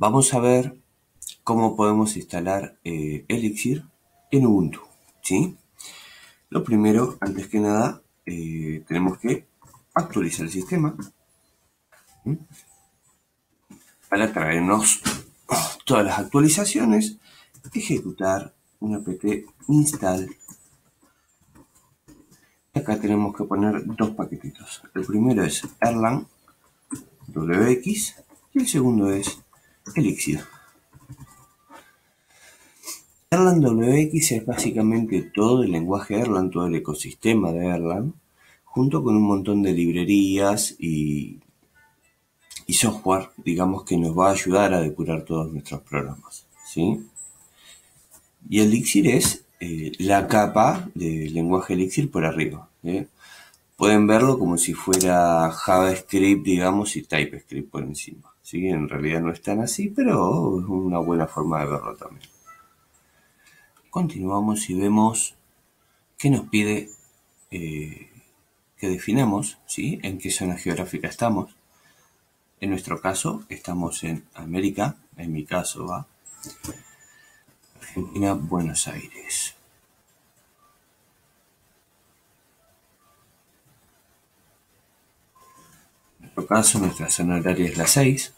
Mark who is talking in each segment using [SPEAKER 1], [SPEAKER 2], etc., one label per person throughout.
[SPEAKER 1] Vamos a ver cómo podemos instalar eh, Elixir en Ubuntu. ¿sí? Lo primero, antes que nada, eh, tenemos que actualizar el sistema para traernos todas las actualizaciones, ejecutar un apt install. Acá tenemos que poner dos paquetitos. El primero es Erlang WX y el segundo es Elixir. Erlang WX es básicamente todo el lenguaje Erlang, todo el ecosistema de Erlang, junto con un montón de librerías y, software, digamos, que nos va a ayudar a depurar todos nuestros programas. ¿sí? Y Elixir es eh, la capa del lenguaje Elixir por arriba. ¿eh? Pueden verlo como si fuera JavaScript, digamos, y TypeScript por encima. ¿sí? En realidad no es tan así, pero es una buena forma de verlo también. Continuamos y vemos que nos pide eh, que definamos ¿sí? en qué zona geográfica estamos. En nuestro caso estamos en América, en mi caso va Argentina, Buenos Aires. Caso nuestra zona horaria es la 6.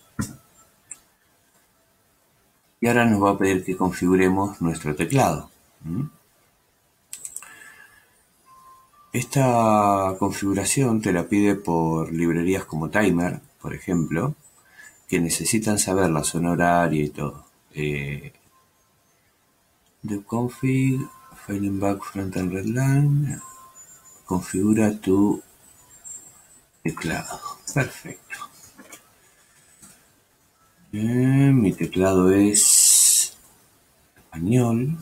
[SPEAKER 1] Y ahora nos va a pedir que configuremos nuestro teclado. Esta configuración te la pide por librerías como Timer, por ejemplo, que necesitan saber la zona horaria y todo. Eh, the config, filing back front and redline, configura tu teclado. Perfecto. mi teclado es español.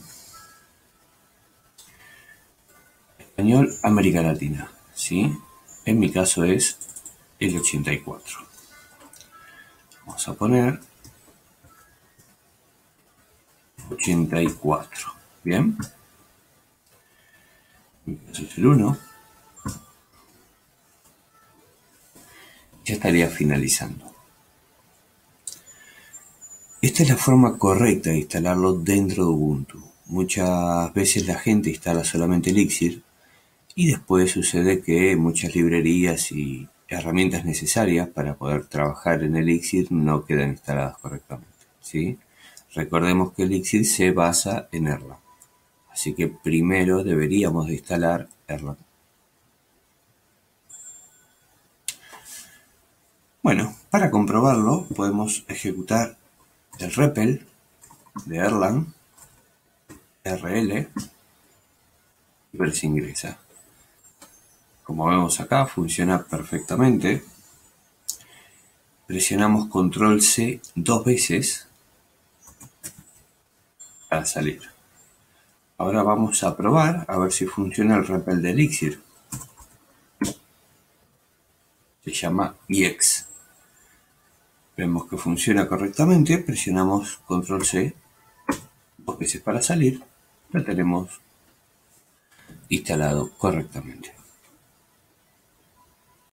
[SPEAKER 1] Español América Latina, ¿sí? En mi caso es el 84. Vamos a poner 84. Bien. Mi caso es el 1. Estaría finalizando. Esta es la forma correcta de instalarlo dentro de Ubuntu. Muchas veces la gente instala solamente Elixir y después sucede que muchas librerías y herramientas necesarias para poder trabajar en Elixir no quedan instaladas correctamente. ¿sí? Recordemos que Elixir se basa en Erlang. Así que primero deberíamos de instalar Erlang. Bueno, para comprobarlo podemos ejecutar el REPL de Erlang, RL, y ver si ingresa. Como vemos acá, funciona perfectamente. Presionamos Control C dos veces para salir. Ahora vamos a probar a ver si funciona el REPL de Elixir. Se llama EX. Vemos que funciona correctamente, presionamos control C dos veces para salir, lo tenemos instalado correctamente.